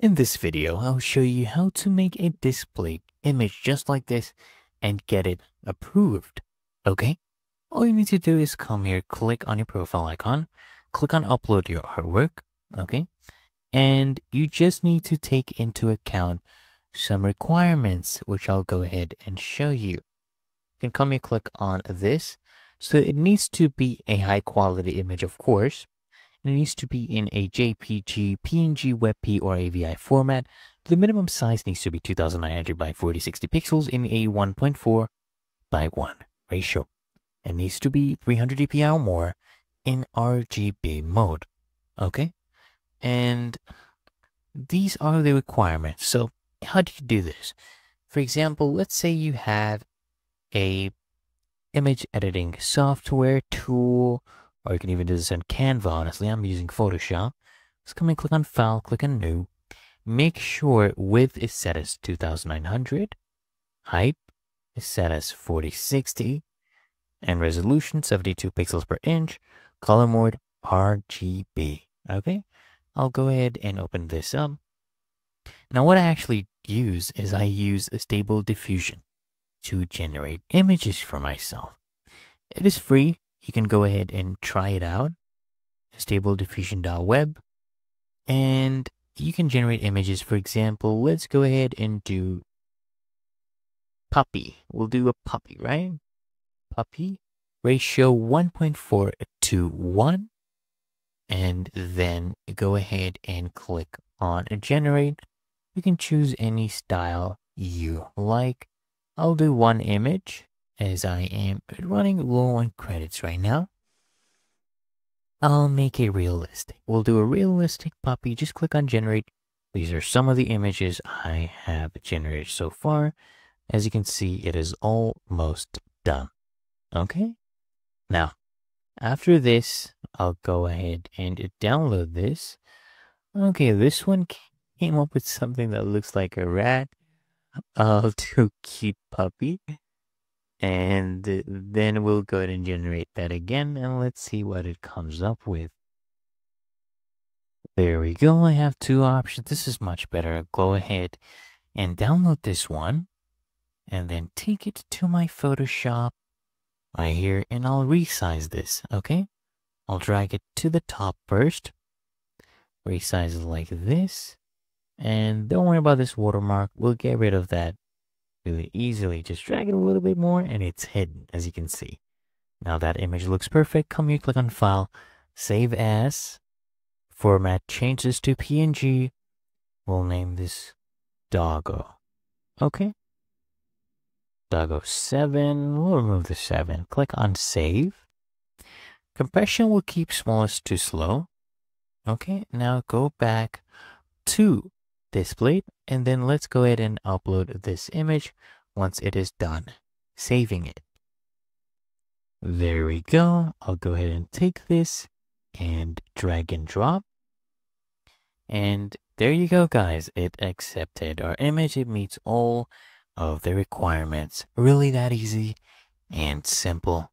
In this video, I'll show you how to make a Displate image just like this and get it approved. Okay? All you need to do is come here, click on your profile icon, click on upload your artwork. Okay? And you just need to take into account some requirements, which I'll go ahead and show you. You can come here, click on this. So it needs to be a high quality image, of course. It needs to be in a JPG, PNG, WebP, or AVI format. The minimum size needs to be 2900 by 4060 pixels in a 1.4 by 1 ratio. It needs to be 300 dpi or more in RGB mode. Okay? And these are the requirements. So how do you do this? For example, let's say you have a image editing software tool, or you can even do this in Canva, honestly. I'm using Photoshop. Just come and click on File, click on New. Make sure width is set as 2900, height is set as 4060, and resolution 72 pixels per inch, color mode RGB. Okay, I'll go ahead and open this up. Now what I actually use is I use a stable diffusion to generate images for myself. It is free. You can go ahead and try it out. Stable diffusion.web. And you can generate images. For example, let's go ahead and do puppy. We'll do a puppy, right? Puppy. Ratio 1.4 to 1. And then go ahead and click on generate. You can choose any style you like. I'll do one image as I am running low on credits right now. I'll make a realistic. We'll do a realistic puppy. Just click on generate. These are some of the images I have generated so far. As you can see, it is almost done. Okay? Now, after this, I'll go ahead and download this. Okay, this one came up with something that looks like a rat. I'll do cute puppy. And then we'll go ahead and generate that again. And let's see what it comes up with. There we go. I have two options. This is much better. Go ahead and download this one. And then take it to my Photoshop right here. And I'll resize this. Okay. I'll drag it to the top first. Resize it like this. And don't worry about this watermark. We'll get rid of that really easily. Just drag it a little bit more and it's hidden, as you can see. Now that image looks perfect. Come here, click on File, Save As. Format changes to PNG. We'll name this Doggo. Okay. Doggo 7. We'll remove the 7. Click on Save. Compression will keep smallest to slow. Okay, now go back to Displate. And then let's go ahead and upload this image once it is done, saving it. There we go. I'll go ahead and take this and drag and drop. And there you go, guys. It accepted our image. It meets all of the requirements. Really that easy and simple.